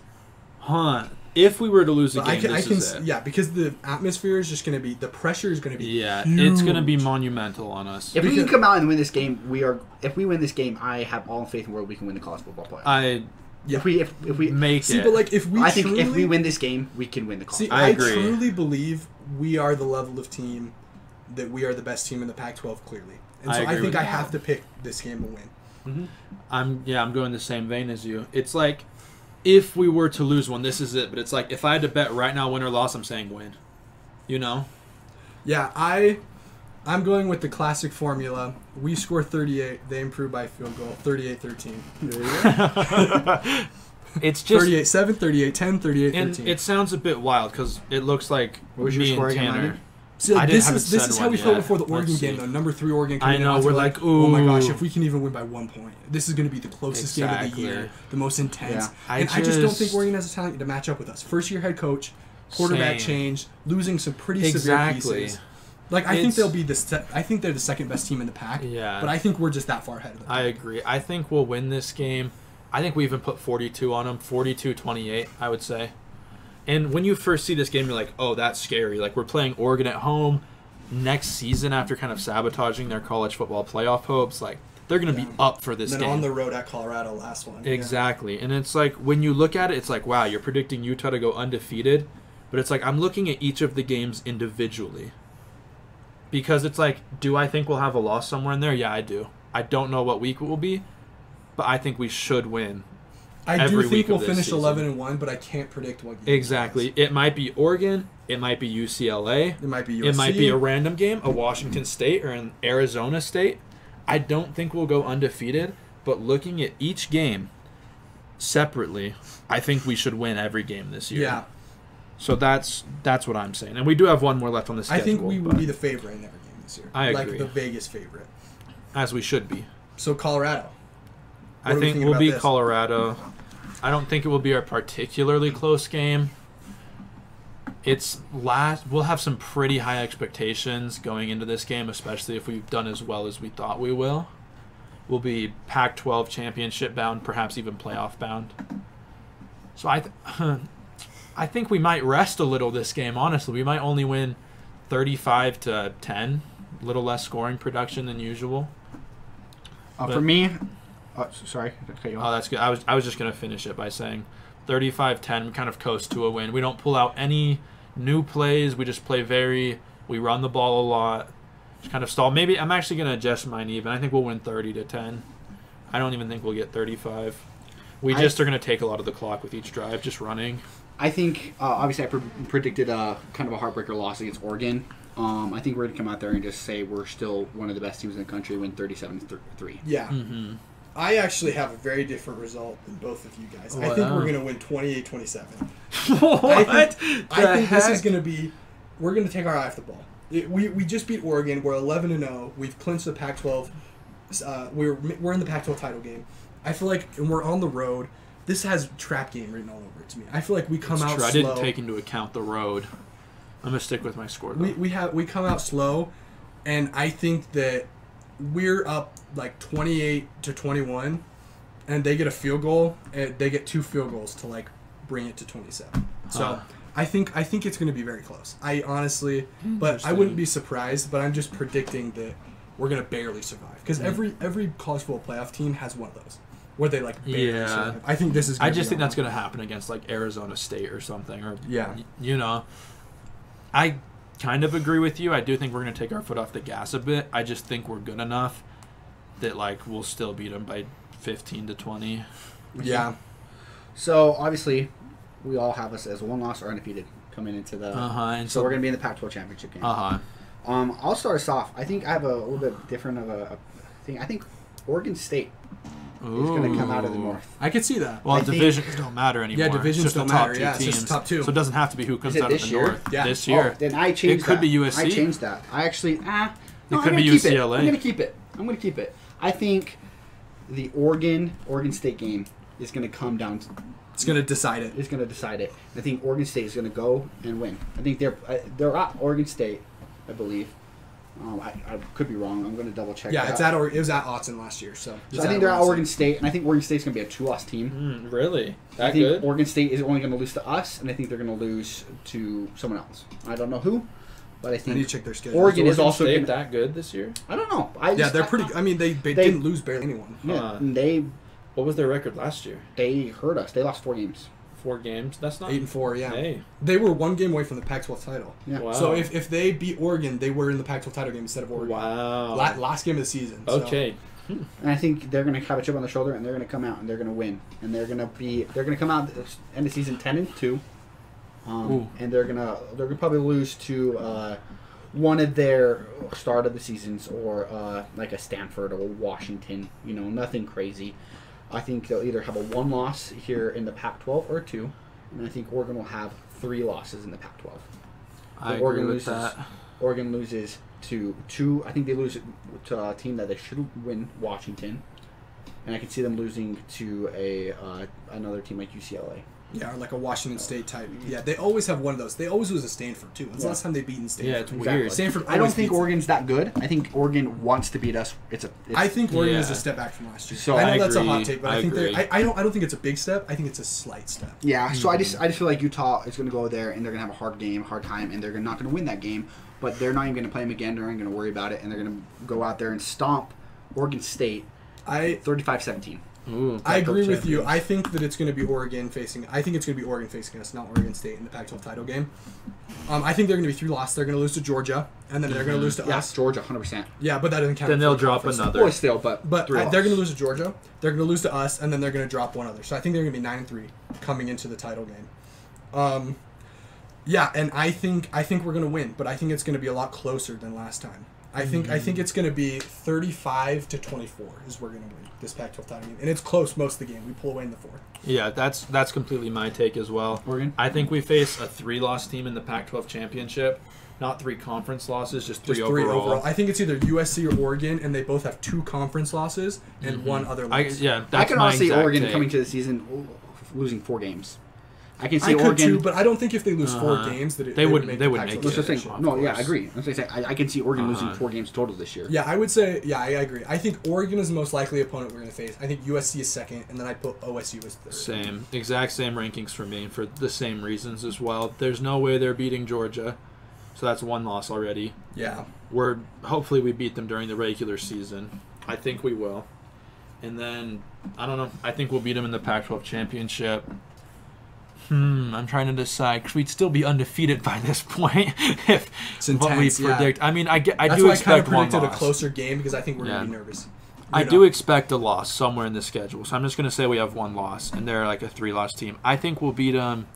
C: huh? If we were to lose a
B: But
C: game,
B: I can, I
C: this
B: can,
C: is it.
B: yeah, because the atmosphere is just going to be, the pressure is going to be.
C: Yeah, it's gonna be monumental on us.
A: If we can come out and win this game, we are. If we win this game, I have all faith in the world we can win the college football playoff.
C: I
B: Yeah.
A: If we, if, if we,
C: make
B: See,
C: it.
B: but like if we
A: I think if we win this game, we can win the college.
B: see,
C: I
B: I, truly believe we are the level of team that we are the best team in the Pac-12 clearly, and so I,
C: agree
B: think I
C: that.
B: have to pick this game to win. Mm-hmm.
C: I'm yeah, I'm going the same vein as you. It's like if we were to lose one, this is it. But it's like if I had to bet right now, win or loss, I'm saying win. You know,
B: Yeah, I, I'm going with the classic formula. We score 38, they improve by field goal, 38-13.
C: it's just
B: 38-7, 38-10, 38-13.
C: and it sounds a bit wild because it looks like
A: What was your
C: me
A: score
C: and
A: again,
C: Tanner. I
B: like, this is this is how we felt before the Oregon
C: Let's
B: game
C: see.
B: though. Number three Oregon.
C: I
B: coming
C: know,
B: out to
C: we're
B: like, oh my gosh, if we can even win by one point, this is going to be the closest game of the year, the most intense.
A: Yeah.
C: I
B: and I just don't think Oregon has a talent to match up with us. First year head coach, quarterback
C: Same.
B: change, losing some pretty
C: Exactly.
B: severe pieces. Like I think they'll be the se- I think they're the second best team in the pack.
C: Yeah.
B: But I think we're just that far ahead of them.
C: I agree. I think we'll win this game. I think we even put 42 on them, 42-28, I would say. And when you first see this game, you're like, "Oh, that's scary." Like we're playing Oregon at home next season after kind of sabotaging their college football playoff hopes. Like they're going to
B: Yeah.
C: be up for this
B: then
C: game.
B: on the road at Colorado last one. Yeah.
C: Exactly. And it's like when you look at it, it's like, wow, you're predicting Utah to go undefeated. But it's like I'm looking at each of the games individually. Because it's like, do I think we'll have a loss somewhere in there? Yeah, I do. I don't know what week it will be, but I think we should win.
B: I do think we'll finish
C: season.
B: 11 and 1, but I can't predict what game.
C: Exactly. It might be Oregon, it might be UCLA,
B: It might be USC.
C: it might be a random game, a Washington State or an Arizona State. I don't think we'll go undefeated, but looking at each game separately, I think we should win every game this year.
B: Yeah.
C: So that's that's what I'm saying, and we do have one more left on the schedule.
B: I think we will
C: but-
B: be the favorite in every game this year.
C: I
B: Like
C: agree.
B: the Vegas favorite.
C: as we should be.
B: So Colorado. What
C: I
B: are we
C: think we'll be
B: this?
C: Colorado. I don't think it will be a particularly close game. It's last. We'll have some pretty high expectations going into this game, especially if we've done as well as we thought we will. We'll be Pac-12 championship bound, perhaps even playoff bound. So I, th- I think we might rest a little this game. Honestly, we might only win thirty-five to ten, a little less scoring production than usual.
A: Uh, for me, uh, sorry, cut you
C: Oh, that's good. I was I was just gonna finish it by saying, 35-10, we kind of coast to a win. We don't pull out any new plays. We just play very. We run the ball a lot. Just kind of stall. Maybe I'm actually gonna adjust mine even. I think we'll win thirty to ten. I don't even think we'll get thirty-five. We
A: I-
C: just are gonna take a lot of the clock with each drive, just running.
A: I think uh, obviously I pre- predicted uh, kind of a heartbreaker loss against Oregon. Um, I think we're gonna come out there and just say we're still one of the best teams in the country, win 37-3.
B: Yeah.
C: Mm-hmm.
B: I actually have a very different result than both of you guys. I think we're going to win 28-27.
C: what?
B: I think, I think this is going to be we're going to take our eye off the ball. It, we, we just beat Oregon. We're 11 and 0. We've clinched the Pac-12. Uh, we're we're in the Pac-12 title game. I feel like and we're on the road. This has trap game written all over it to me. I feel like we come
C: It's
B: out
C: true. I
B: slow.
C: didn't take into account the road. I'm gonna stick with my score. Though.
B: we, we have we come out slow and i think that we're up like 28 to 21 and they get a field goal and they get two field goals to like bring it to 27 so
C: Huh.
B: i think i think it's going to be very close i honestly but i wouldn't be surprised but i'm just predicting that we're going to barely survive because
C: Hmm.
B: every every college football playoff team has one of those where they like barely
C: Yeah.
B: survive i think this is
C: I
B: gonna
C: just
B: be
C: think that's going to happen against like Arizona State or something, or
B: Yeah.
C: y- you know. I kind of agree with you. I do think we're going to take our foot off the gas a bit. I just think we're good enough that like we'll still beat them by 15 to 20.
B: yeah
A: So obviously, we all have us as one loss or undefeated coming into the.
C: Uh huh. And
A: So we're gonna be in the Pac-12 championship game.
C: Uh huh.
A: Um, I'll start us off. I think I have a little bit different of a, a thing. I think Oregon State is gonna come out of the north.
B: i could see that
C: Well,
A: I think-
C: divisions don't matter anymore.
B: Yeah, divisions
C: It's just
B: don't
C: the top
B: matter.
C: two
B: Yeah, it's
C: teams.
B: just top two.
C: So it doesn't have to be who comes out of the
A: year?
C: north
B: Yeah.
C: this year.
A: Oh, then I changed.
C: could
A: that.
C: be USC.
A: I changed that. I actually ah. No,
C: It could
A: I'm
C: be
A: gonna keep
C: UCLA.
A: It. I'm gonna keep it. I'm gonna keep it. I think the Oregon Oregon State game is gonna come down. To,
B: it's going to decide it.
A: it is gonna decide it. I think Oregon State is gonna go and win. I think they're uh, they're at Oregon State, I believe. Um, I, I could be wrong. I'm going to double check.
B: Yeah,
A: that.
B: it's at or it was at Autzen last year. So,
A: So I think they're at Oregon State, and I think Oregon State's going to be a two-loss team.
C: Mm, really?
A: I
C: That
A: think
C: good?
A: Oregon State is only going to lose to us, and I think they're going to lose to someone else. I don't know who, but I think
B: I need to
A: think
B: check their schedule.
A: Oregon is also
C: State
A: gonna-
C: that good this year?
A: I don't know. I
B: Yeah,
A: just,
B: they're
A: I-
B: pretty. I mean, they they,
A: They-
B: didn't lose barely anyone.
A: Yeah,
C: Huh.
A: and they
C: What was their record last year?
A: they hurt us. They lost four games.
C: Four games. That's not
B: Eight and four. Yeah,
C: Hey,
B: they were one game away from the Pac-12 title.
A: Yeah.
C: wow.
B: So if, if they beat Oregon, they were in the Pac-12 title game instead of Oregon.
C: wow.
B: La- last game of the season. so-
C: okay.
A: And I think they're going to have a chip on their shoulder, and they're going to come out and they're going to win, and they're going to be they're going to come out at the end of season ten and two, um, and they're gonna they're gonna probably lose to uh, one of their start of the seasons or uh, like a Stanford or Washington. You know, nothing crazy. I think they'll either have a one loss here in the Pac-12 or two, and I think Oregon will have three losses in the Pac-12.
C: I
A: The Oregon
C: agree with
A: loses.
C: that.
A: Oregon loses to two. I think they lose to a team that they should win, Washington, and I can see them losing to a uh, another team like UCLA.
B: Yeah, or like a Washington State type. Yeah, they always have one of those. They always lose a Stanford too. When's the last time they beaten Stanford?
C: Yeah, it's
A: Exactly.
C: weird.
B: Stanford.
A: I don't
B: always
A: think
B: beats them.
A: Oregon's that good. I think Oregon wants to beat us. It's a. It's,
B: I think Oregon is
C: Yeah.
B: a step back from last year.
A: So
B: I know
C: I
B: that's a
C: agree.
B: hot take, but I,
C: I
B: think they're.
C: agree.
B: I, I don't. I don't think it's a big step. I think it's a slight step.
A: Yeah, so I just hmm. I just feel like Utah is going to go there and they're going to have a hard game, hard time, and they're gonna- not going to win that game. But they're not even going to play them again. They're not going to worry about it, and they're going to go out there and stomp Oregon State
B: I
A: 35-17.
C: Ooh.
B: I agree
A: Pac-12
B: with you. I think that it's going to be Oregon facing. I think it's going to be Oregon facing us, not Oregon State in the Pac-12 title game. Um, I think they're going to be three losses. They're going to lose to Georgia, and then they're going to lose to
A: Yeah,
B: us.
A: Georgia, hundred percent.
B: Yeah, but that doesn't count.
C: Then they'll
B: the
C: drop
B: conference.
C: another.
A: Boy, still, but
B: But
A: three
B: uh, they're going to lose to Georgia. They're going to lose to us, and then they're going to drop one other. So I think they're going to be nine and three coming into the title game. Um, yeah, and I think I think we're going to win, but I think it's going to be a lot closer than last time. I think I think it's going to be thirty-five to twenty-four is we're going to win this Pac-12 title game, and it's close most of the game. We pull away in the fourth.
C: Yeah, that's that's completely my take as well.
A: Oregon.
C: I think we face a three-loss team in the Pac-12 championship, not three conference losses, just three,
B: Just three
C: overall.
B: overall. I think it's either USC or Oregon, and they both have two conference losses and mm-hmm. one other
C: I,
B: loss.
C: yeah,
A: I can
C: my
A: honestly see Oregon
C: take.
A: coming to the season losing four games. I can see
B: I could
A: Oregon.
B: too, but I don't think if they lose four
C: Uh-huh.
B: games that it,
C: They
B: would
C: wouldn't-
B: make
C: they wouldn't
B: Pac-12
C: make
A: That's the
C: it.
A: thing.
C: Of
A: No, yeah, I agree. That's what I, say. I, I can see Oregon losing
C: Uh-huh.
A: four games total this year.
B: Yeah, I would say yeah, I, I agree. I think Oregon is the most likely opponent we're going to face. I think USC is second, and then I put OSU as third.
C: Same, exact same rankings for me for the same reasons as well. There's no way they're beating Georgia, so that's one loss already.
B: Yeah,
C: We're hopefully we beat them during the regular season. I think we will, and then I don't know. I think we'll beat them in the Pac-12 championship. Hmm, I'm trying to decide because we'd still be undefeated by this point if
B: It's
C: what we
B: intense, yeah.
C: predict. I mean, I get, I
B: that's
C: do
B: why I kind of
C: expect one
B: predicted a closer game because I think we're
C: Yeah.
B: going to be nervous.
C: I
B: You
C: do expect a loss somewhere in the schedule, so I'm just going to say we have one loss, and they're like a three-loss team. I think we'll beat them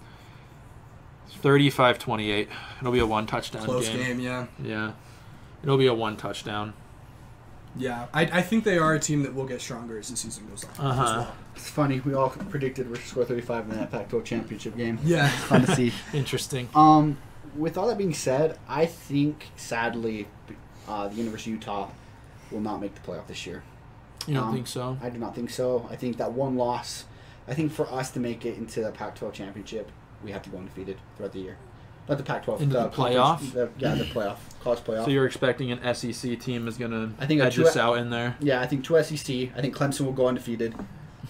C: 35-28. It'll be a one touchdown
B: close
C: game.
B: game. Yeah,
C: Yeah, it'll be a one touchdown.
B: Yeah. I, I think they are a team that will get stronger as the season goes on.
C: Uh-huh.
B: well.
A: It's funny. We all predicted we're score 35 in that Pac-12 championship game.
B: Yeah,
A: Fun to see.
C: Interesting.
A: Um, with all that being said, I think sadly, uh, the University of Utah will not make the playoff this year.
C: You don't
A: Um,
C: think so?
A: I do not think so. I think that one loss. I think for us to make it into the Pac-12 championship, we have to go undefeated throughout the year. Not the Pac-12.
C: Into the
A: conference-
C: playoff?
A: the- yeah, the playoff, college playoff.
C: So you're expecting an SEC team is going to
A: I think
C: edge
A: two-
C: us out in there?
A: yeah, I think two SEC. I think Clemson will go undefeated.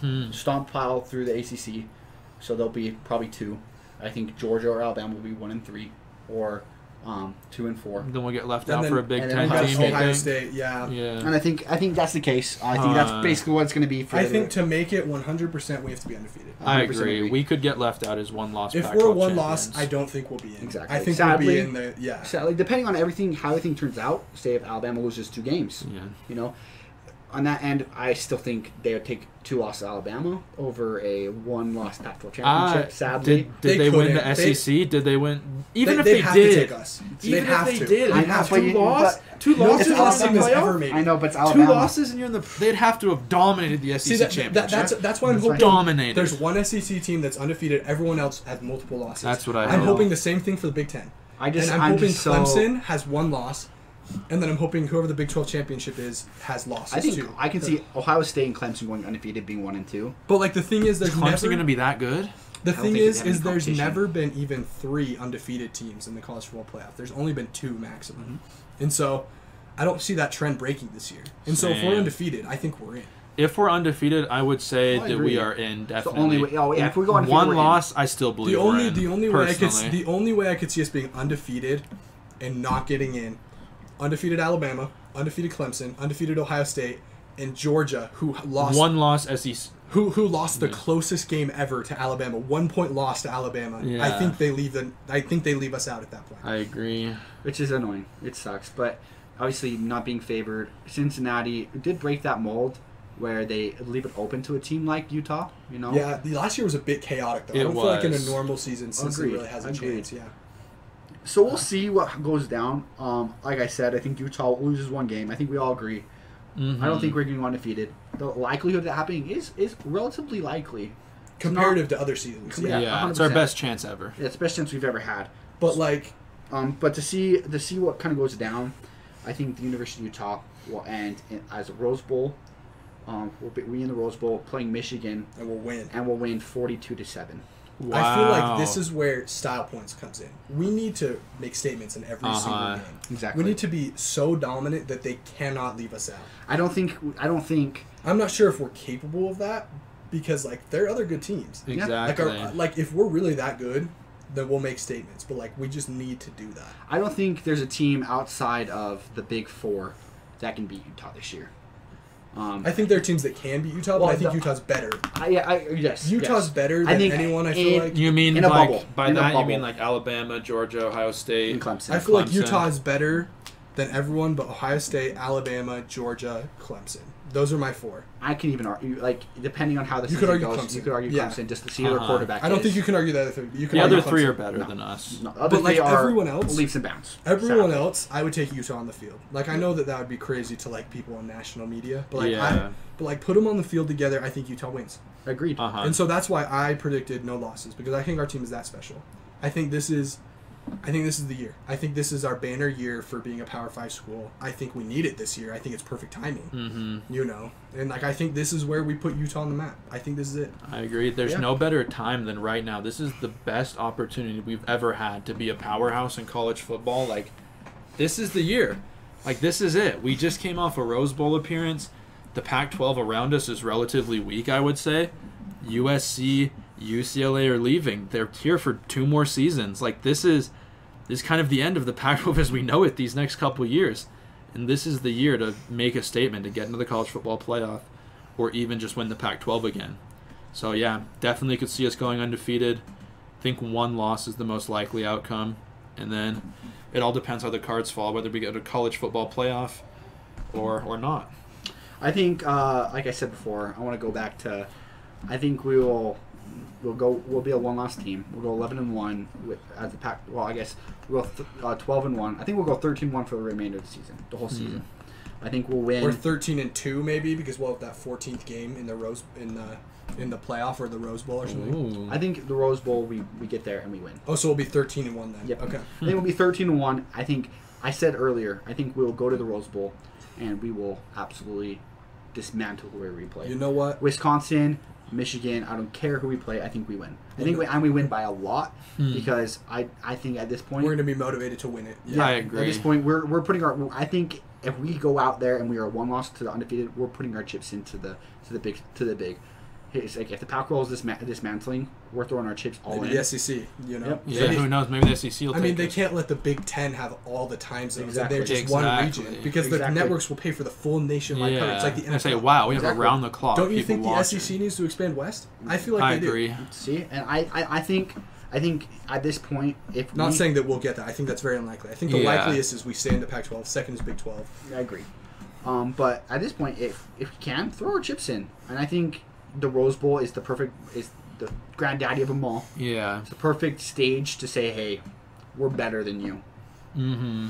C: Hmm.
A: Stomp pile through the ACC, so there'll be probably two. I think Georgia or Alabama will be one and three, or um, two and four.
C: Then we'll get left
B: And
C: out
B: then-
C: for a Big
A: and
C: Ten
A: Ohio
C: team.
A: State.
C: you
B: Ohio? State. Yeah.
A: And I think I think that's the case. I think that's
C: Uh,
A: basically what it's going to be for.
B: I think to make it 100%, we have to be undefeated.
C: I agree.
A: agree.
C: We could get left out as one loss.
B: If
C: Pac-12
B: we're one loss. I don't think we'll be in.
A: Exactly.
B: I think
A: Sadly-
B: we'll be in the yeah.
A: sadly, depending on everything, how everything turns out. Say if Alabama loses two games,
C: Yeah.
A: you know, on that end, I still think they would take two losses Alabama over a one loss Pac-12 championship.
C: Uh,
A: sadly,
C: Did, did
B: They
C: they, win
B: couldn't.
C: the
B: They-
C: SEC? did they win? Even if
B: they'd
C: they
B: have
C: did,
B: to take us.
C: even
B: They'd have
C: if they
B: to.
C: did,
A: I
C: have
A: but
C: two
A: you-
C: loss,
A: but-
C: two losses in
B: loss
C: the playoff?
A: I know, but it's
C: Two losses and you're in the. They'd have to have dominated the SEC
B: See that,
C: championship.
B: that that's that's why I'm
A: That's
B: hoping
A: right.
C: Dominated.
B: There's one SEC team that's undefeated. Everyone else has multiple losses.
C: That's what I
B: I'm
C: hope.
B: hoping the same thing for the Big Ten.
A: I just,
B: and I'm, hoping
A: just so,
B: Clemson has one loss, and then I'm hoping whoever the Big 12 championship is has losses
A: I think
B: too.
A: I can see Ohio State and Clemson going undefeated, being one and two.
B: But like the thing is, there's
C: Clemson
B: never
C: going to be that good?
B: the thing is is there's never been even three undefeated teams in the college football playoff. There's only been two maximum,
A: Mm-hmm.
B: and so I don't see that trend breaking this year. And so if we're undefeated, I think we're in.
C: If we're undefeated, I would say
A: I
C: that we are in
A: It's the
C: definitely.
A: only way. Oh yeah, if we go on
C: one loss, I still believe
B: The
C: we're
B: only
C: in,
B: the only way I could the only way I could see us being undefeated and not getting in, undefeated Alabama, undefeated Clemson, undefeated Ohio State, and Georgia, who lost
C: one loss SEC.
B: who who lost the
C: Yeah.
B: closest game ever to Alabama, one point loss to Alabama. I think they leave the I think they leave us out at that point.
C: I agree.
A: which is annoying. It sucks, but obviously not being favored. Cincinnati did break that mold where they leave it open to a team like Utah. You know.
B: Yeah, the last year was a bit chaotic though. I
C: It
B: don't feel like in a normal season Cincinnati
A: Agreed.
B: really has a
A: Agreed.
B: chance. Yeah.
A: So we'll see what goes down. Um, like I said, I think Utah loses one game. I think we all agree. I
C: Mm-hmm.
A: don't think we're going undefeated. The likelihood of that happening is is relatively likely.
B: Comparative to other seasons.
A: Yeah,
C: Yeah, it's our best chance ever.
A: It's the best chance we've ever had.
B: But like
A: Um, but to see to see what kind of goes down, I think the University of Utah will end in, as a Rose Bowl. Um, we'll be we in the Rose Bowl playing Michigan,
B: and we'll win.
A: and we'll win forty-two to seven.
B: I feel like this is where style points comes in. We need to make statements in every
C: Uh-huh.
B: single game.
A: Exactly.
B: We need to be so dominant that they cannot leave us out.
A: I don't think. I don't think.
B: I'm not sure if we're capable of that because like there are other good teams.
C: exactly.
B: Like our, like if we're really that good, then we'll make statements. But like we just need to do that.
A: I don't think there's a team outside of the Big Four that can beat Utah this year. Um,
B: I think there are teams that can beat Utah, but I think
A: the-
B: Utah's better.
A: I, yeah, I, yes.
B: Utah's
A: yes.
B: better
A: I
B: than
A: think
B: anyone. I feel
A: in-
B: like.
C: you mean
A: in a
C: like
A: bubble.
C: by
A: In a
C: that you mean like Alabama, Georgia, Ohio State.
A: in Clemson.
B: I feel like
C: Clemson.
B: Utah is better than everyone but Ohio State, Alabama, Georgia, Clemson. Those are my four.
A: I can even argue, like, depending on how the
B: You
A: season
B: could argue
A: goes,
B: Clemson.
A: you could argue
B: Yeah.
A: Clemson just to see
C: Uh-huh.
A: quarterback
B: I don't
A: is.
B: think you can argue that. If you can
C: The
B: argue
C: other three
B: Clemson.
C: are better
A: No.
C: than us.
A: No, other
B: But, like, everyone else-
A: leaps and bounds.
B: Everyone
A: sadly.
B: else, I would take Utah on the field. Like I know that that would be crazy to like people on national media, but like I, but like put them on the field together. I think Utah wins,
A: agreed.
C: Uh huh.
B: and so that's why I predicted no losses because I think our team is that special. I think this is, I think this is the year. I think this is our banner year for being a Power Five school. I think we need it this year. I think it's perfect timing.
C: Mm-hmm.
B: You know, and like I think this is where we put Utah on the map. I think this is it.
C: I agree. There's
A: Yeah.
C: no better time than right now. This is the best opportunity we've ever had to be a powerhouse in college football. Like, this is the year. Like, this is it. We just came off a Rose Bowl appearance. The Pac 12 around us is relatively weak, I would say. USC, UCLA are leaving. They're here for two more seasons. Like, this is. This is kind of the end of the Pac 12 as we know it these next couple years. And this is the year to make a statement to get into the college football playoff or even just win the Pac 12 again. So yeah, definitely could see us going undefeated. I think one loss is the most likely outcome, and then it all depends how the cards fall, whether we get a college football playoff or or not.
A: I think, uh, like I said before, I want to go back to. I think we will. We'll go. We'll be a one-loss team. We'll go 11 and one with as the pack. Well, I guess we'll go th- uh, 12 and one. I think we'll go 13 one for the remainder of the season, the whole season. I think we'll win.
B: Or thirteen and two maybe because we'll have that fourteenth game in the Rose in the in the playoff or the Rose Bowl or something.
A: I think the Rose Bowl, we, we get there and we win.
B: Oh, so we'll be thirteen and one then.
A: Yep.
B: Okay.
A: I think we'll be 13 and one. I think I said earlier. I think we'll go to the Rose Bowl, and we will absolutely dismantle where we play.
B: You know what?
A: Wisconsin, Michigan. I don't care who we play. I think we win. I think we and we win by a lot hmm. because I I think at this point
B: We're gonna be motivated to win it.
C: Yeah, I
A: At this point, we're, we're putting our. I think if we go out there and we are one loss to the undefeated, we're putting our chips into the to the big to the big. It's like if the Pac-12 is disma- dismantling, we're throwing our chips all
B: Maybe
A: in.
B: the SEC. You know.
A: Yep.
C: yeah,
B: Maybe-
C: who knows? Maybe the SEC will
B: I mean, they
C: us.
B: can't let the Big Ten have all the time zones.
A: Exactly.
B: and they're just one region because the networks will pay for the full nationwide coverage. It's like the
C: I say, wow, we have
A: Exactly.
C: around the clock.
B: Don't you think the
C: watching.
B: SEC needs to expand west? I feel like
C: I
B: they
C: agree.
B: do.
A: See, and I, I, I think I think at this point, if
B: Not
A: we,
B: saying that we'll get that. I think that's very unlikely. I think the
C: Yeah.
B: likeliest is we stay in the Pac-12. Second is Big 12.
A: I agree. Um, but at this point, if if we can, throw our chips in, and I think the Rose Bowl is the perfect is the granddaddy of them all.
C: Yeah.
A: It's the perfect stage to say, hey, we're better than you.
C: Mm-hmm.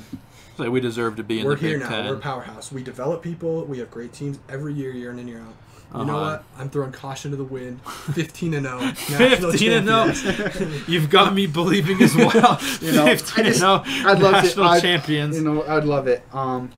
C: So we deserve to be in
B: We're
C: the
B: here
C: Big
B: now.
C: Ten.
B: We're a powerhouse. We develop people. We have great teams every year, year in and year out. You know
C: Uh-huh.
B: what? I'm throwing caution to the wind. 15 and 0. national
C: 15 and 0.
B: champions.
C: You've got me believing as well.
A: You know,
C: 15
A: I just-
C: and 0.
A: I'd love
C: national
A: to, I'd-
C: champions.
A: You know, I'd love it. Um,